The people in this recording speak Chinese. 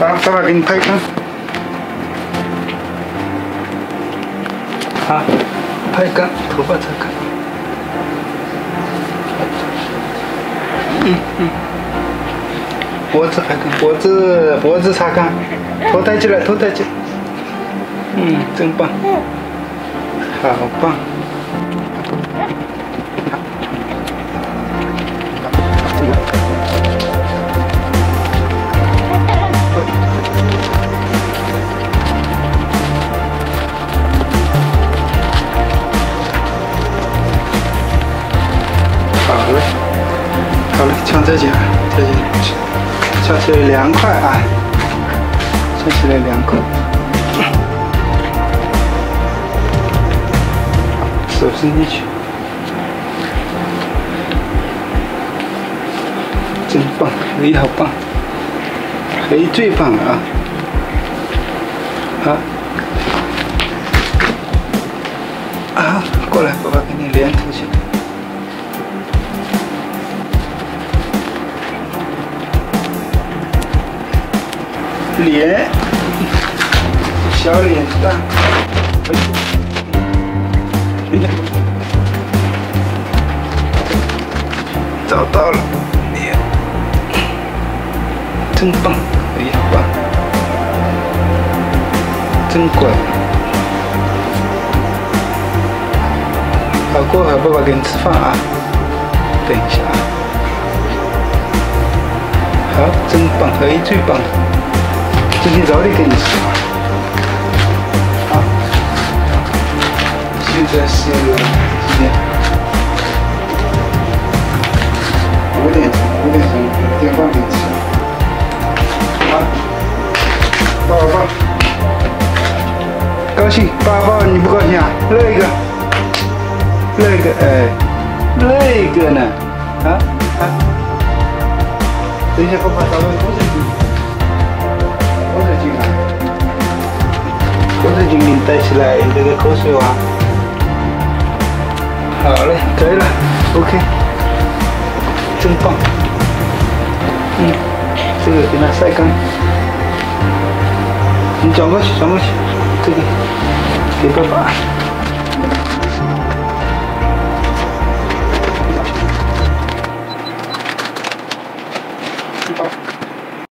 爸爸爸给你拍一张。好，拍一张，头发擦干。嗯嗯。脖子还干，脖子脖子擦干，头抬起来，头抬起来。嗯，真棒。好棒。好了，穿这件，这件穿起来凉快啊，穿起来凉快。手伸进去，真棒，你好棒，你最棒啊！好，啊，过来，过来脸，小脸蛋，找到了，脸，真棒，哎呀棒，真乖。好，过会爸爸给你吃饭啊，等一下啊。好，真棒，哎，最棒。今天早点给你吃。啊，现在是几点？五点钟，五点钟，五点半给你吃。好，抱抱。高兴，抱抱，你不高兴啊？乐一个，乐一个，哎，乐一个呢？啊啊！等一下，爸爸找个东西进来。口水巾啊，口水巾给你戴起来，这个口水娃。好嘞，可以了，OK，真棒。嗯，这个给它晒干。你转过去，转过去，这个给爸爸。